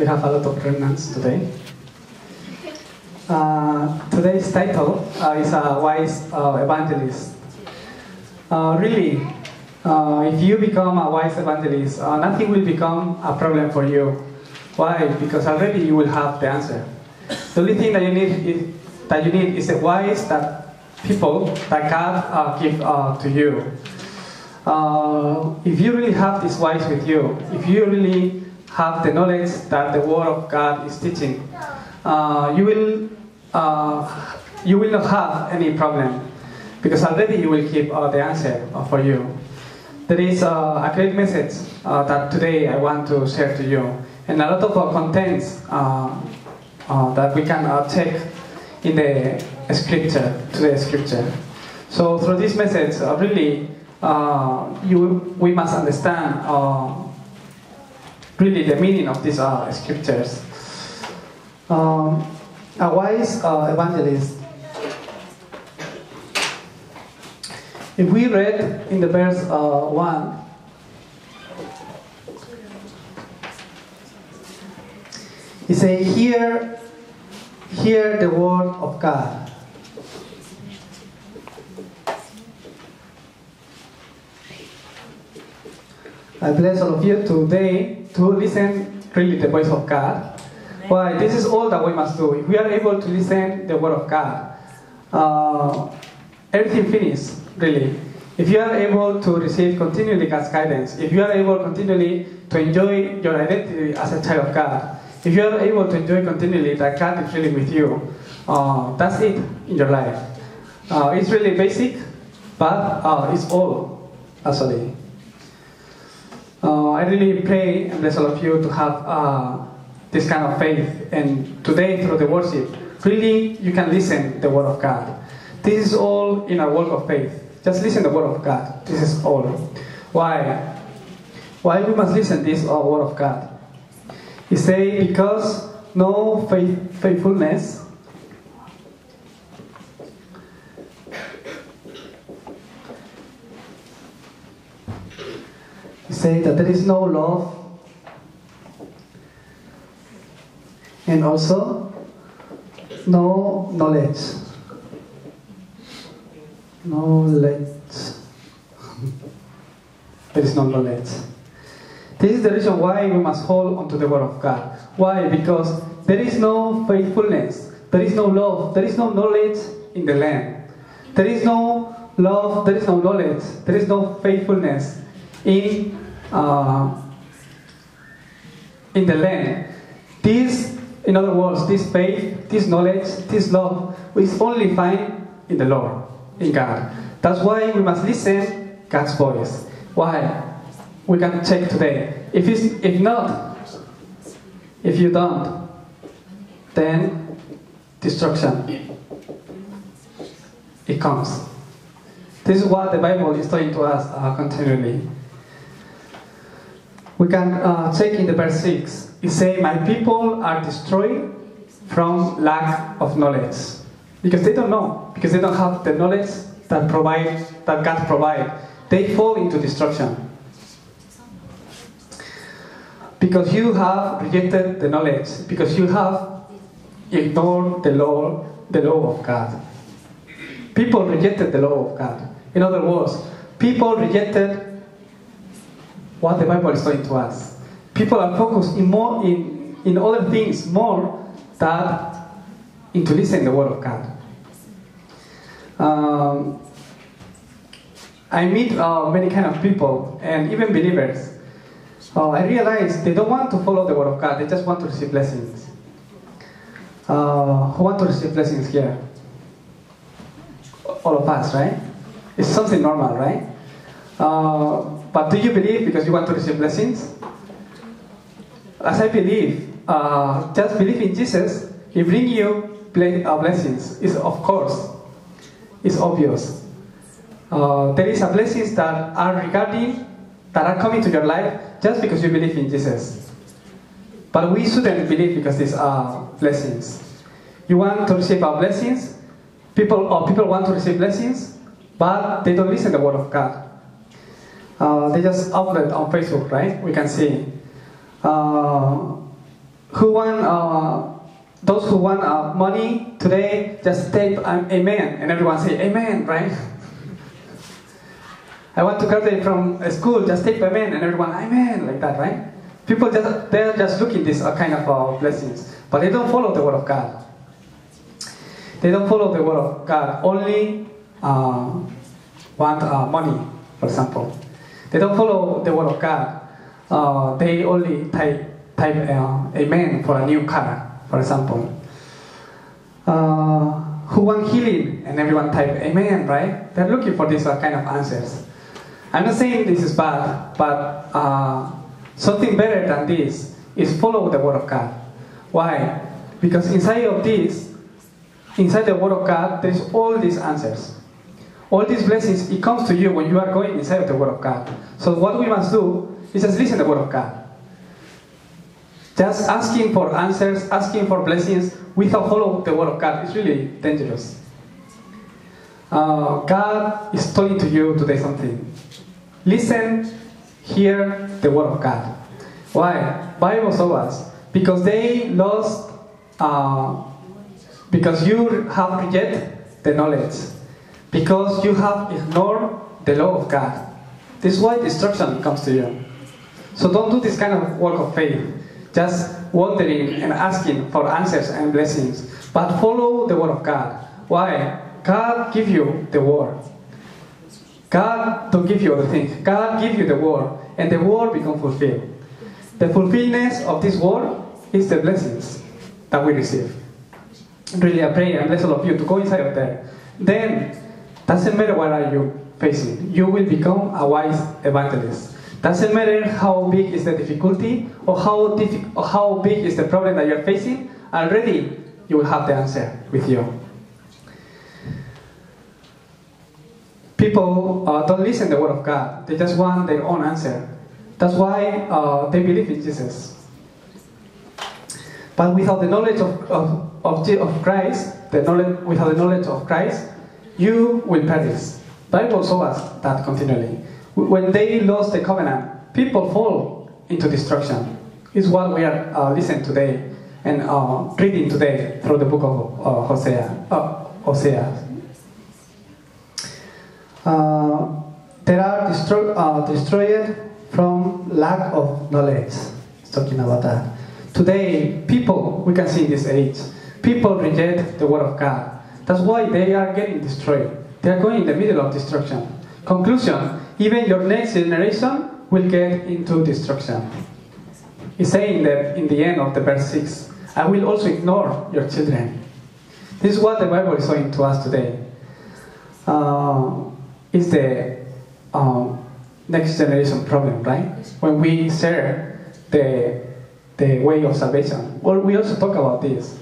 we have a lot of remnants today. Uh, today's title uh, is a wise uh, evangelist. Uh, really, uh, if you become a wise evangelist, nothing will become a problem for you. Why? Because already you will have the answer. The only thing that you need is, that you need is a wise that people that God give to you. Uh, if you really have this wise with you, if you really have the knowledge that the Word of God is teaching, uh, you will uh, you will not have any problem because already you will keep uh, the answer for you. There is uh, a great message uh, that today I want to share to you, and a lot of uh, contents that we can take in the scripture, to the scripture. So through this message, really, you we must understand really the meaning of these uh, scriptures. Um, a wise uh, evangelist. If we read in the verse uh, 1, he say, hear, hear the word of God. I bless all of you today to listen really the voice of God. Why? This is all that we must do. If we are able to listen the word of God, uh, everything finishes really. If you are able to receive continually God's guidance, if you are able continually to enjoy your identity as a child of God, if you are able to enjoy continually that God is really with you, uh, that's it in your life. Uh, it's really basic, but uh, it's all actually. I really pray and bless all of you to have uh, this kind of faith. And today, through the worship, really you can listen the word of God. This is all in a work of faith. Just listen the word of God. This is all. Why? Why we must listen this uh, word of God? He say because no faith, faithfulness say that there is no love and also no knowledge. no Knowledge. there is no knowledge. This is the reason why we must hold on to the Word of God. Why? Because there is no faithfulness, there is no love, there is no knowledge in the land. There is no love, there is no knowledge, there is no faithfulness in uh, in the land. This, in other words, this faith, this knowledge, this love, is only found in the Lord, in God. That's why we must listen God's voice. Why? We can check today. If it's, if not, if you don't, then destruction. It comes. This is what the Bible is telling to us uh, continually. We can uh, check in the verse 6. It says, My people are destroyed from lack of knowledge. Because they don't know, because they don't have the knowledge that provide that God provides. They fall into destruction. Because you have rejected the knowledge, because you have ignored the law, the law of God. People rejected the law of God. In other words, people rejected what the Bible is saying to us. People are focused in more in, in other things more than into listening the word of God. Um, I meet uh, many kind of people and even believers. Uh, I realize they don't want to follow the word of God. They just want to receive blessings. Uh, who want to receive blessings here? All of us, right? It's something normal, right? Uh, but do you believe because you want to receive blessings? As I believe, uh, just believe in Jesus, He bring you uh, blessings. It's of course, it's obvious. Uh, there is a blessings that are regarding, that are coming to your life just because you believe in Jesus. But we shouldn't believe because these are blessings. You want to receive our blessings, people or people want to receive blessings, but they don't listen to the word of God. Uh, they just upload on Facebook, right? We can see. Uh, who want uh, those who want uh, money today just type um, amen and everyone say amen right i want to graduate from a school just type amen and everyone amen like that right people just they're just looking this uh, kind of uh, blessings but they don't follow the word of god they don't follow the word of god only want money for example they don't follow the word of god uh, they only type type uh, amen for a new car, for example. Uh, who want healing? And everyone type amen, right? They're looking for these uh, kind of answers. I'm not saying this is bad, but uh, something better than this is follow the word of God. Why? Because inside of this, inside the word of God, there's all these answers. All these blessings, it comes to you when you are going inside of the word of God. So what we must do is just listen to the word of God. Just asking for answers, asking for blessings without following the word of God is really dangerous. Uh, God is telling to you today something. Listen, hear the word of God. Why? Bible shows us because they lost, uh, because you have rejected the knowledge, because you have ignored the law of God. This is why destruction comes to you. So don't do this kind of work of faith, just wondering and asking for answers and blessings, but follow the word of God. Why? God give you the word. God don't give you other things. God give you the word, and the word become fulfilled. The fulfillment of this word is the blessings that we receive. Really, I pray and bless all of you to go inside of there. Then, doesn't matter what are you facing, you will become a wise evangelist. Doesn't matter how big is the difficulty or how, diffi- or how big is the problem that you're facing, already you will have the answer with you. People uh, don't listen to the word of God. They just want their own answer. That's why uh, they believe in Jesus. But without the knowledge of, of, of, of Christ, the knowledge, without the knowledge of Christ, you will perish. Bible shows us that continually. When they lost the covenant, people fall into destruction. Is what we are uh, listening today and uh, reading today through the book of uh, Hosea. Uh, Hosea. Uh, they are destro- uh, destroyed from lack of knowledge. It's talking about that. Today, people, we can see in this age, people reject the word of God. That's why they are getting destroyed. They are going in the middle of destruction. Conclusion, even your next generation will get into destruction. He's saying that in the end of the verse 6, I will also ignore your children. This is what the Bible is saying to us today. Uh, is the um, next generation problem, right? When we share the, the way of salvation. Well, we also talk about this.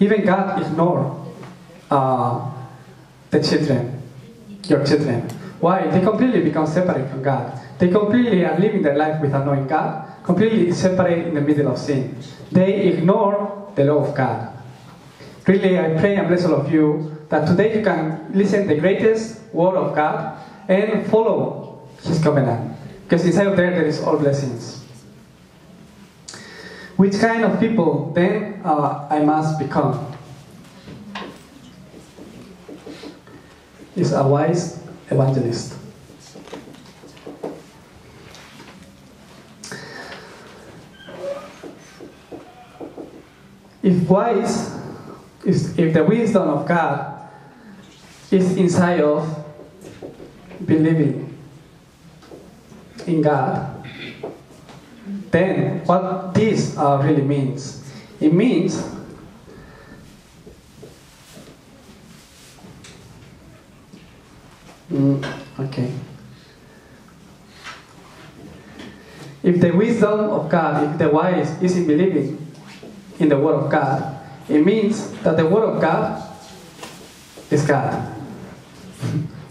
Even God ignore the children, your children. Why? They completely become separate from God. They completely are living their life without knowing God, completely separate in the middle of sin. They ignore the law of God. Really, I pray and bless all of you that today you can listen the greatest word of God and follow His covenant. Because inside of there, there is all blessings. Which kind of people then uh, I must become? Is a wise evangelist. If wise is if the wisdom of God is inside of believing in God, then what this uh, really means? It means Mm, okay. If the wisdom of God, if the wise is in believing in the Word of God, it means that the Word of God is God.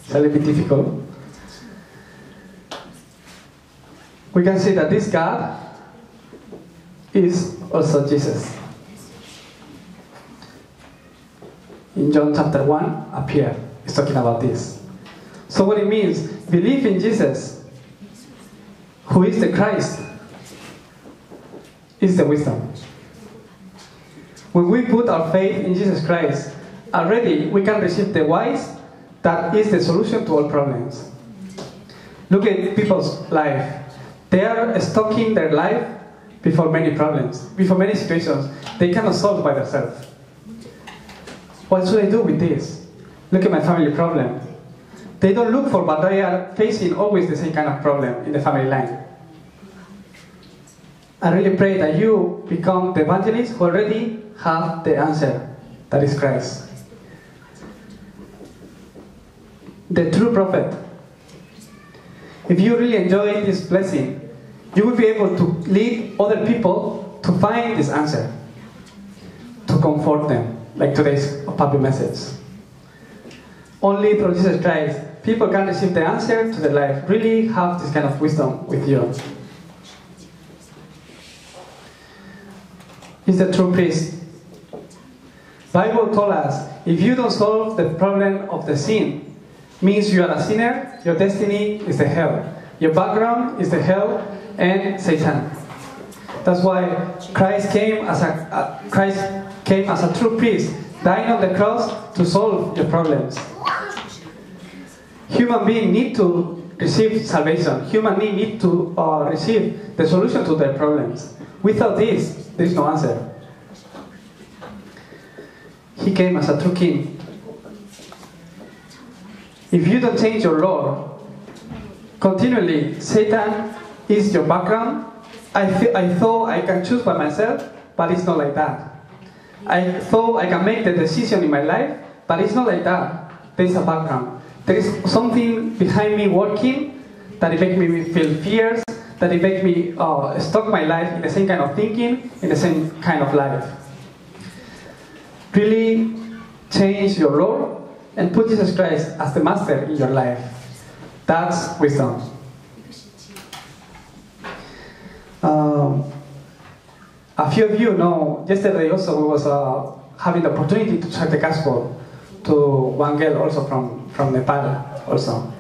it's a little bit difficult. We can see that this God is also Jesus. In John chapter 1, appear. It's talking about this. So what it means, believe in Jesus, who is the Christ, is the wisdom. When we put our faith in Jesus Christ, already we can receive the wise that is the solution to all problems. Look at people's life. They are stocking their life before many problems, before many situations they cannot solve by themselves. What should I do with this? Look at my family problem. They don't look for, but they are facing always the same kind of problem in the family line. I really pray that you become the evangelist who already have the answer, that is Christ. The true prophet. If you really enjoy this blessing, you will be able to lead other people to find this answer, to comfort them, like today's public message. Only through Jesus Christ, people can receive the answer to their life. Really have this kind of wisdom with you. He's the true priest. Bible told us if you don't solve the problem of the sin, means you are a sinner, your destiny is the hell. Your background is the hell and Satan. That's why Christ came as a uh, Christ came as a true priest, dying on the cross to solve your problems. Human being need to receive salvation. Human beings need to uh, receive the solution to their problems. Without this, there is no answer. He came as a true king. If you don't change your law, continually, Satan is your background. I, th- I thought I can choose by myself, but it's not like that. I thought I can make the decision in my life, but it's not like that. There is a background. There is something behind me working that it makes me feel fears, that it makes me uh, stuck my life in the same kind of thinking, in the same kind of life. Really change your Lord and put Jesus Christ as the master in your life. That's wisdom. Um, a few of you know, yesterday also we was uh, having the opportunity to share the gospel to one girl also from, from Nepal also.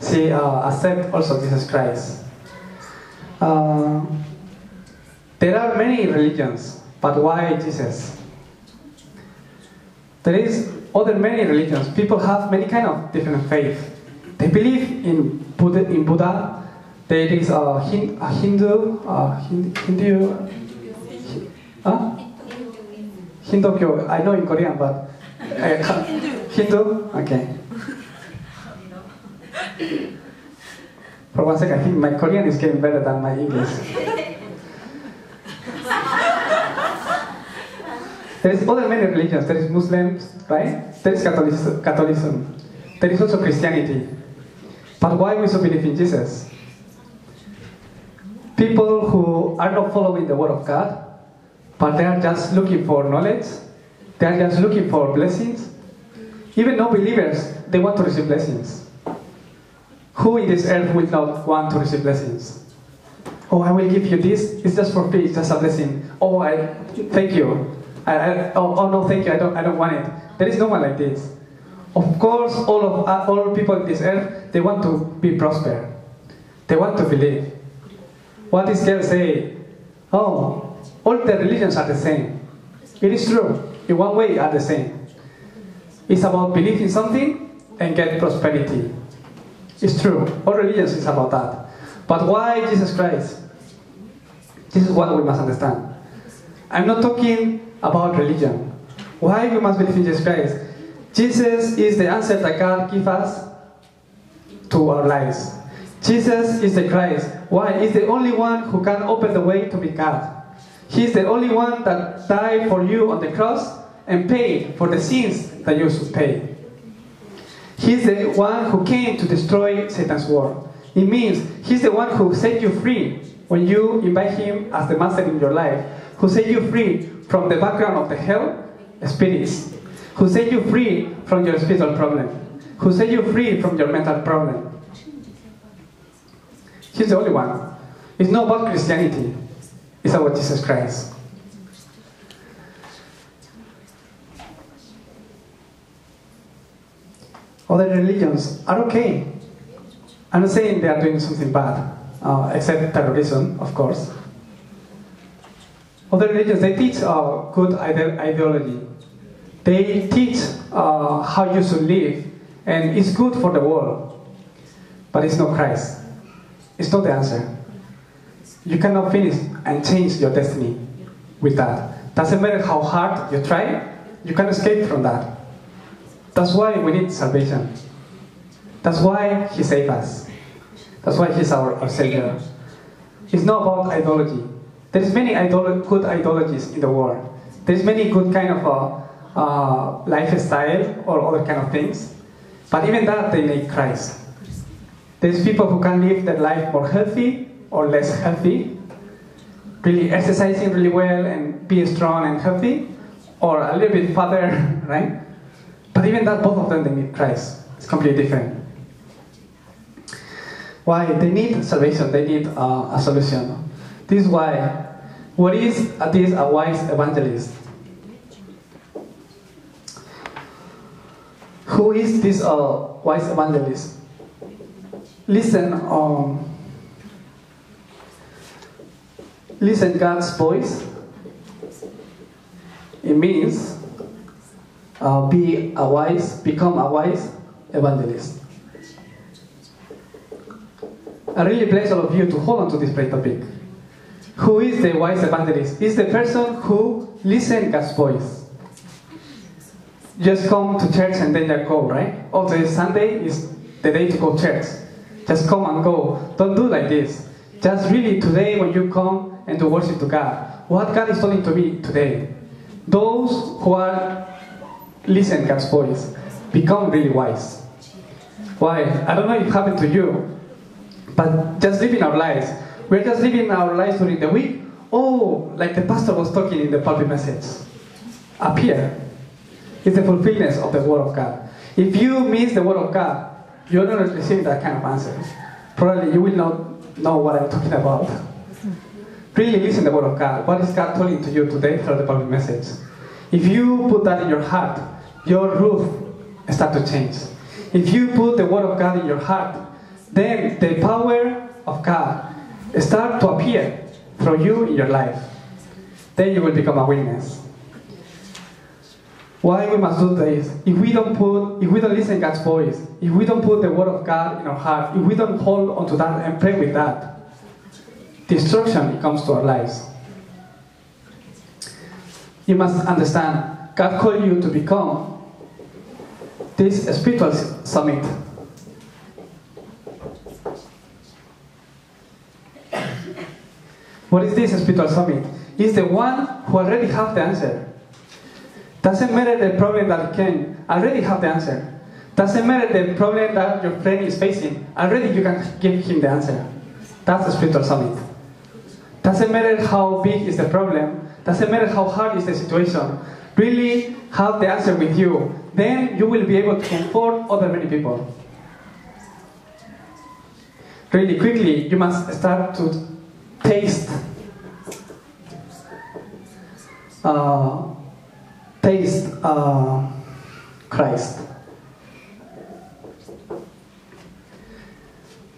She uh, accept also Jesus Christ. Uh, there are many religions, but why Jesus? There is other many religions. People have many kind of different faith. They believe in Buddha, in Buddha there is a, Hin, a Hindu, uh, Hindu? Hindu I know in Korean, but uh, Hindu. Okay. For one second, I think my Korean is getting better than my English. there is other many religions. There is Muslims, right? There is Catholicism. Catholicism. There is also Christianity. But why we so believe in Jesus? people who are not following the Word of God, but they are just looking for knowledge, they are just looking for blessings. Even non believers, they want to receive blessings. Who in this earth will not want to receive blessings? Oh, I will give you this. It's just for. It's just a blessing. Oh, I thank you. I, I, oh, oh, no, thank you. I don't. I don't want it. There is no one like this. Of course, all of uh, all people in this earth they want to be prosper. They want to believe. What is girl say? Oh, all the religions are the same. It is true. In one way, are the same. It's about believing something and get prosperity. It's true. All religions is about that. But why Jesus Christ? This is what we must understand. I'm not talking about religion. Why we must believe in Jesus Christ? Jesus is the answer that God gives us to our lives. Jesus is the Christ. Why? He's the only one who can open the way to be God. He's the only one that died for you on the cross and paid for the sins that you should pay. He's the one who came to destroy Satan's world. It means he's the one who set you free when you invite him as the master in your life, who set you free from the background of the hell spirits, who set you free from your spiritual problem, who set you free from your mental problem, He's the only one. It's not about Christianity. It's about Jesus Christ. Other religions are okay. I'm not saying they are doing something bad, uh, except terrorism, of course. Other religions, they teach uh, good ide- ideology. They teach uh, how you should live, and it's good for the world. But it's not Christ. It's not the answer. You cannot finish and change your destiny with that. Doesn't matter how hard you try, you can escape from that. That's why we need salvation. That's why He saved us. That's why He's our, our Savior. It's not about ideology. There's many good ideologies in the world. There's many good kind of uh, uh, lifestyle or other kind of things. But even that, they need Christ. There's people who can live their life more healthy or less healthy, really exercising really well and be strong and healthy, or a little bit further, right? But even that, both of them, they need Christ. It's completely different. Why? They need salvation. They need uh, a solution. This is why. What is uh, this a wise evangelist? Who is this uh, wise evangelist? Listen, um, listen God's voice. It means uh, be a wise, become a wise evangelist. I really bless all of you to hold on to this great topic. Who is the wise evangelist? Is the person who listens God's voice. Just come to church and then you go, right? Oh, today Sunday is the day to go to church. Just come and go. Don't do like this. Just really today when you come and to worship to God, what God is telling to me today. Those who are listen God's voice become really wise. Why? I don't know if it happened to you, but just living our lives. We're just living our lives during the week. Oh, like the pastor was talking in the pulpit message. Appear. It's the fulfillment of the Word of God. If you miss the Word of God, you're not receiving that kind of answer. Probably you will not know what I'm talking about. Really listen to the Word of God. What is God telling to you today through the pulpit message? If you put that in your heart, your roof start to change. If you put the Word of God in your heart, then the power of God start to appear through you in your life. Then you will become a witness. Why we must do this? If we don't put, if we don't listen God's voice, if we don't put the word of God in our heart, if we don't hold onto that and pray with that, destruction comes to our lives. You must understand, God called you to become this spiritual summit. What is this spiritual summit? It's the one who already have the answer. Doesn't matter the problem that can already have the answer. Doesn't matter the problem that your friend is facing, already you can give him the answer. That's the spiritual summit. Doesn't matter how big is the problem, doesn't matter how hard is the situation, really have the answer with you. Then you will be able to comfort other many people. Really quickly, you must start to taste uh, taste uh, Christ.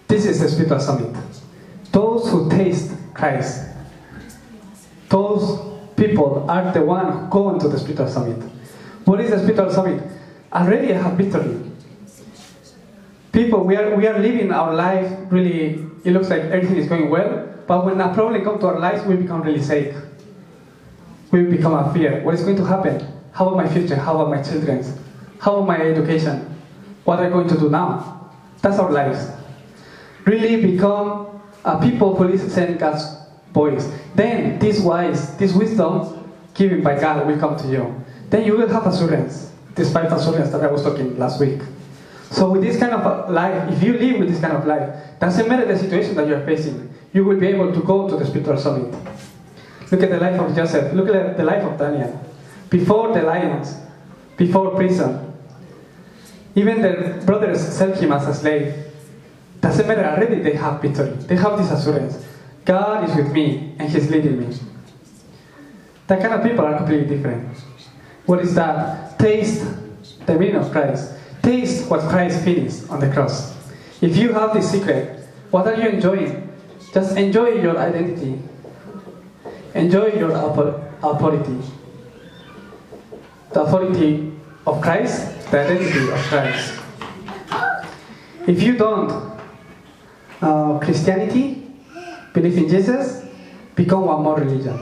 This is the spiritual summit. Those who taste Christ, those people are the one who go into the spiritual summit. What is the spiritual summit? Already I have victory. People, we are, we are living our life really, it looks like everything is going well, but when a problem comes to our lives, we become really sick. We become a fear. What is going to happen? How about my future? How about my children? How about my education? What are we going to do now? That's our lives. Really become a people who listen God's voice. Then this wise, this wisdom given by God will come to you. Then you will have assurance, despite assurance that I was talking last week. So with this kind of uh, life, if you live with this kind of life, doesn't matter the situation that you are facing, you will be able to go to the spiritual summit. Look at the life of Joseph. Look at the life of Daniel. Before the lions, before prison, even the brothers sell him as a slave. Doesn't matter, already they have victory. They have this assurance. God is with me and He's leading me. That kind of people are completely different. What is that? Taste the meaning of Christ. Taste what Christ finished on the cross. If you have this secret, what are you enjoying? Just enjoy your identity. enjoy your authority. The authority of Christ, the identity of Christ. If you don't, uh, Christianity, believe in Jesus, become one more religion.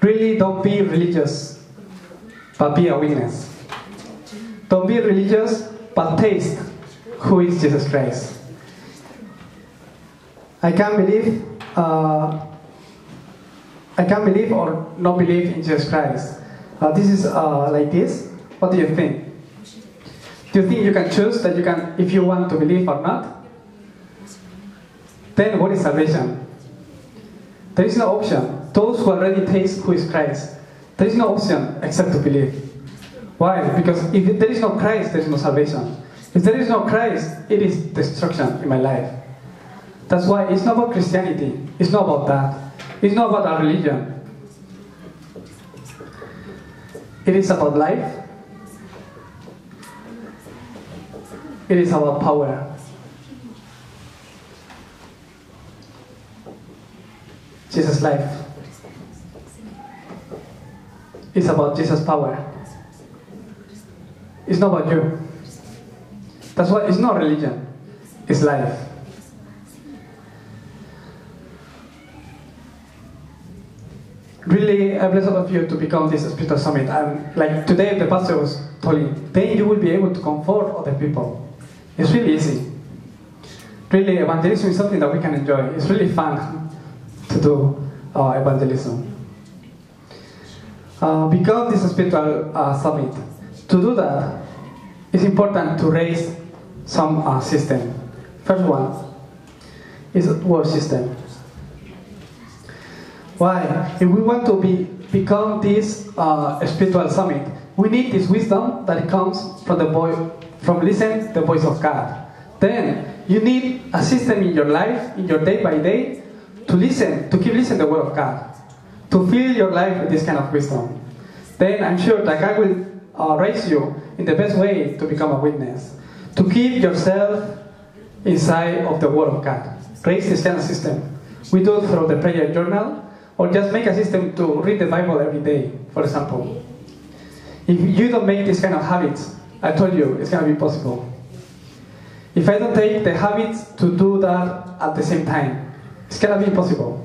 Really don't be religious, but be a witness. Don't be religious, but taste who is Jesus Christ. I can't believe, uh, I can't believe or not believe in Jesus Christ. Uh, this is uh, like this. What do you think? Do you think you can choose that you can, if you want to believe or not? Then what is salvation? There is no option. Those who already taste who is Christ, there is no option except to believe. Why? Because if there is no Christ, there is no salvation. If there is no Christ, it is destruction in my life. That's why it's not about Christianity. It's not about that. It's not about our religion. It is about life. It is about power. Jesus' life is about Jesus' power. It's not about you. That's why it's not religion, it's life. Really, I bless all of you to become this spiritual summit. And like today, the pastor was telling, then you will be able to comfort other people. It's really easy. Really, evangelism is something that we can enjoy. It's really fun do uh, evangelism. Uh, become this spiritual uh, summit. To do that, it's important to raise some uh, system. First one is word system. Why? If we want to be become this uh, spiritual summit, we need this wisdom that comes from the voice, from listen the voice of God. Then you need a system in your life, in your day by day, to listen, to keep listening to the word of God, to fill your life with this kind of wisdom. Then I'm sure that God will uh, raise you in the best way to become a witness, to keep yourself inside of the word of God. Raise this kind of system. We do it through the prayer journal, or just make a system to read the Bible every day, for example. If you don't make this kind of habits, I told you, it's going to be possible. If I don't take the habits to do that at the same time, it's to be impossible.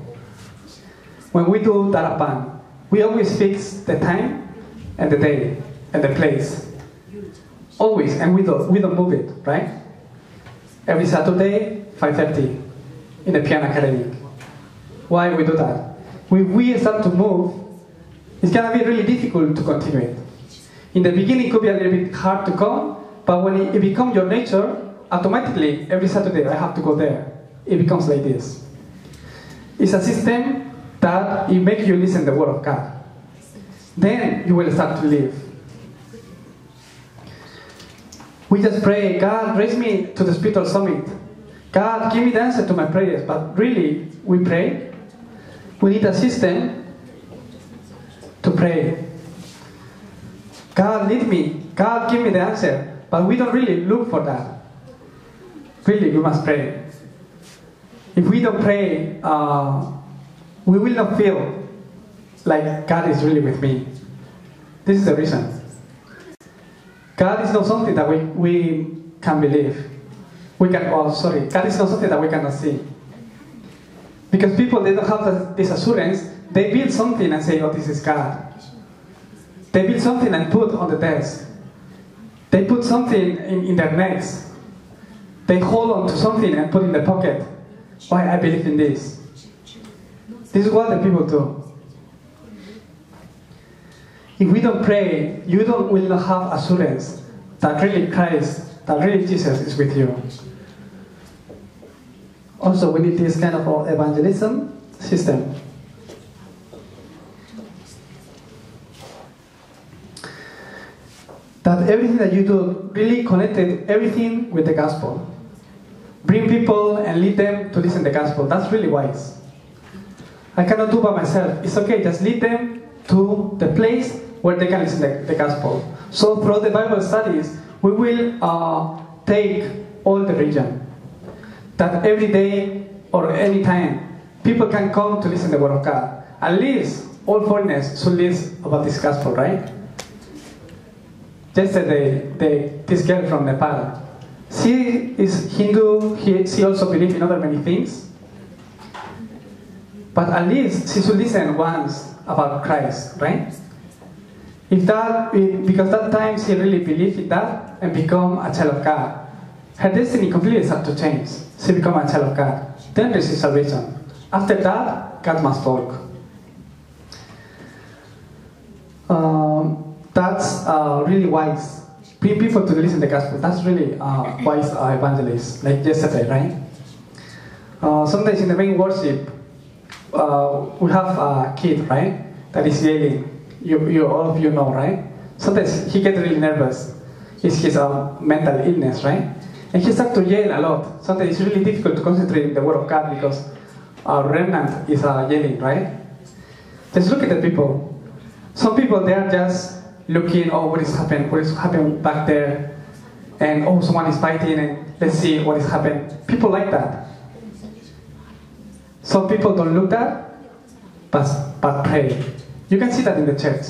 When we do Darakbang, we always fix the time and the day and the place. Always, and we don't, we don't move it, right? Every Saturday, 5.30, in the piano academy. Why we do that? When we start to move, it's gonna be really difficult to continue it. In the beginning, it could be a little bit hard to come, but when it, it becomes your nature, automatically, every Saturday, I have to go there. It becomes like this. It's a system that it makes you listen the word of God. Then you will start to live. We just pray, God, raise me to the spiritual summit. God, give me the answer to my prayers. But really, we pray. We need a system to pray. God, lead me. God, give me the answer. But we don't really look for that. Really, we must pray. If we don't pray, uh, we will not feel like God is really with me. This is the reason. God is not something that we, we can believe. We can, oh, sorry, God is not something that we cannot see. Because people, they don't have this assurance, they build something and say, oh, this is God. They build something and put on the desk. They put something in, in their necks. They hold on to something and put in the pocket. Why I believe in this. This is what the people do. If we don't pray, you don't will not have assurance that really Christ, that really Jesus is with you. Also, we need this kind of evangelism system. That everything that you do really connected everything with the gospel. Bring people and lead them to listen to the gospel. That's really wise. I cannot do by myself. It's okay, just lead them to the place where they can listen to the, gospel. So throughout the Bible studies, we will uh, take all the region. That every day or any time people can come to listen to the word of God. At least all foreigners should listen about this gospel, right? Yesterday, the, this girl from Nepal, she is Hindu, he, she also believes in other many things. But at least she should listen once about Christ, right? If that, because that time she really believed in that and become a child of God, her destiny completely start to change. She become a child of God. Then is salvation. After that, God must talk. Um, that's uh, really wise. People to listen to the gospel. That's really uh, wise uh, evangelist, like yesterday, right? Uh, sometimes in the main worship, uh, we have a kid, right, that is yelling. You, you, all of you know, right? Sometimes he gets really nervous. It's his uh, mental illness, right? And he starts to yell a lot. Sometimes it's really difficult to concentrate in the Word of God because our remnant is uh, yelling, right? Just look at the people. Some people, they are just looking, oh, what is happening? What is happening back there? And oh, someone is fighting, and let's see what is happening. People like that. Some people don't look that, but, but pray. You can see that in the church.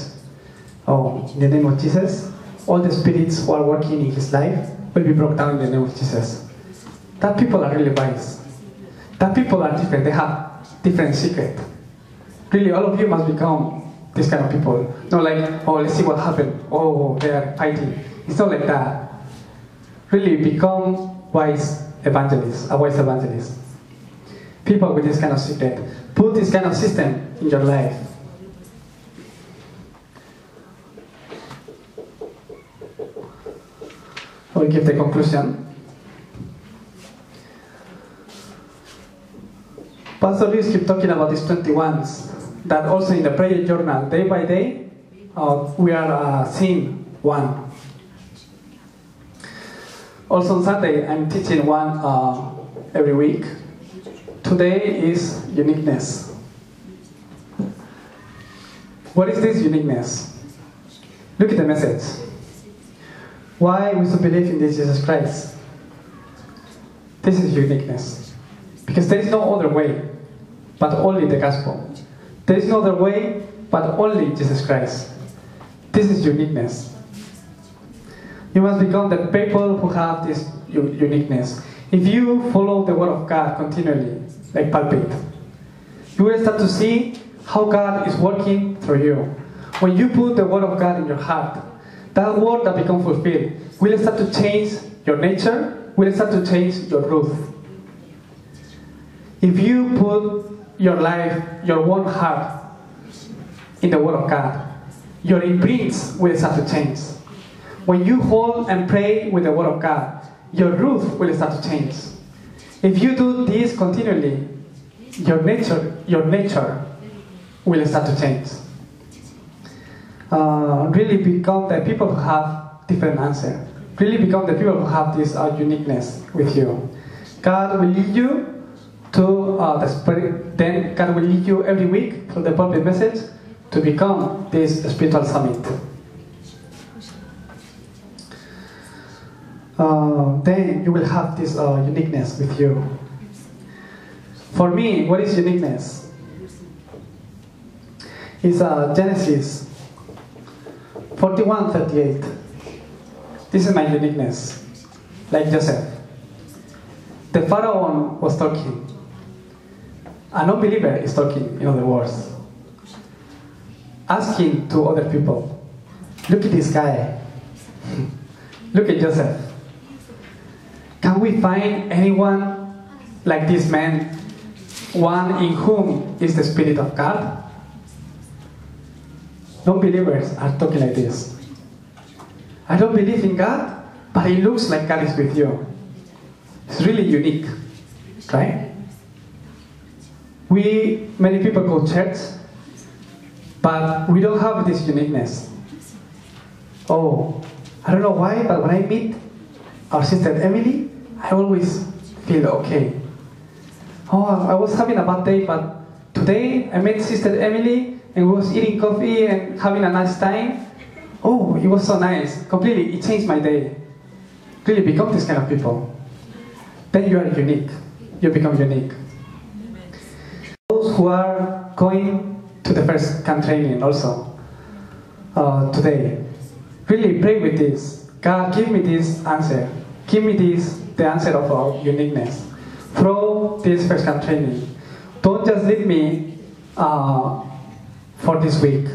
Oh, in the name of Jesus, all the spirits who are working in his life will be brought down in the name of Jesus. That people are really wise. That people are different. They have different secret. Really, all of you must become this kind of people. Not like, oh, let's see what happened. Oh, they are fighting. It's not like that. Really, become wise evangelists, a wise evangelist. People with this kind of secret. Put this kind of system in your life. I will give the conclusion. Pastor Luis keep talking about these 21s, that also in the prayer journal, day by day, uh, we are uh, seeing one. Also on Sunday, I'm teaching one uh, every week. Today is uniqueness. What is this uniqueness? Look at the message. Why we should believe in this Jesus Christ? This is uniqueness. Because there is no other way but only the gospel. There is no other way but only Jesus Christ. This is uniqueness. You must become the people who have this uniqueness. If you follow the Word of God continually, like pulpit, you will start to see how God is working through you. When you put the Word of God in your heart, that word that becomes fulfilled will start to change your nature, will start to change your truth. If you put your life, your one heart in the Word of God, your imprints will start to change. When you hold and pray with the Word of God, your root will start to change. If you do this continually, your nature, your nature will start to change. Uh, really become the people who have different answer. Really become the people who have this uh, uniqueness with you. God will lead you to uh, the spirit. Then God will lead you every week through the pulpit message to become this spiritual summit. Uh, then you will have this uh, uniqueness with you. For me, what is uniqueness? It's uh, Genesis 41:38. This is my uniqueness, like Joseph. The Pharaoh was talking. A non believer is talking, in other words. Asking to other people, look at this guy. look at Joseph. Can we find anyone like this man, one in whom is the Spirit of God? Non believers are talking like this. I don't believe in God, but it looks like God is with you. It's really unique, right? We, many people go church, but we don't have this uniqueness. Oh, I don't know why, but when I meet our sister Emily, I always feel okay. Oh, I was having a bad day, but today I met Sister Emily and was eating coffee and having a nice time. Oh, it was so nice. Completely, it changed my day. Really become this kind of people. Then you are unique. You become unique. Who are going to the first camp training also uh, today, really pray with this. God, give me this answer. Give me this, the answer of our uniqueness. Through this first camp training. Don't just leave me uh, for this week,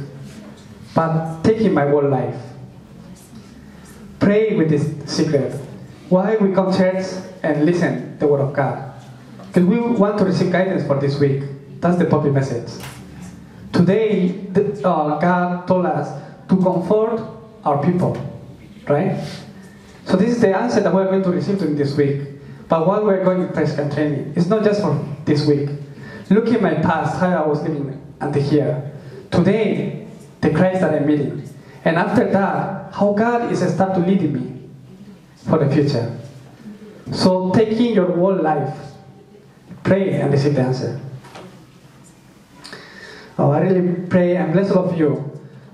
but take in my whole life. Pray with this secret. Why we come church and listen the word of God? Because we want to receive guidance for this week. That's the pulpit message. Today, the, uh, God told us to comfort our people, right? So this is the answer that we're going to receive during this week. But while we're going to press and training, it's not just for this week. Look at my past, how I was living until here. Today, the Christ that I'm meeting. And after that, how God is start to lead me for the future. So taking your whole life, pray and receive the answer. Really pray and bless all of you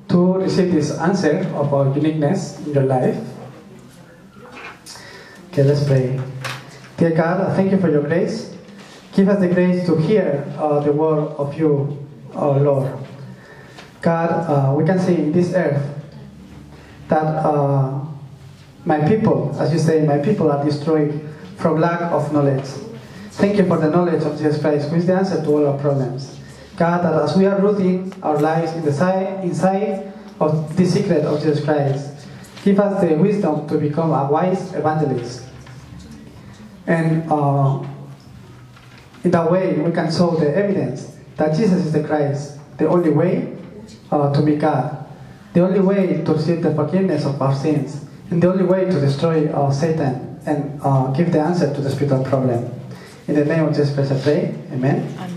to receive this answer of our uniqueness in your life. Okay, let's pray. Dear God, thank you for your grace. Give us the grace to hear uh, the word of you, our Lord. God, uh, we can see in this earth that uh, my people, as you say, my people are destroyed from lack of knowledge. Thank you for the knowledge of Jesus Christ, who is the answer to all our problems. God, that as we are rooting our lives in the side, inside of the secret of Jesus Christ, give us the wisdom to become a wise evangelist. And uh, in that way, we can show the evidence that Jesus is the Christ, the only way uh, to be God, the only way to receive the forgiveness of our sins, and the only way to destroy uh, Satan and uh, give the answer to the spiritual problem. In the name of Jesus Christ, I pray. Amen. Amen.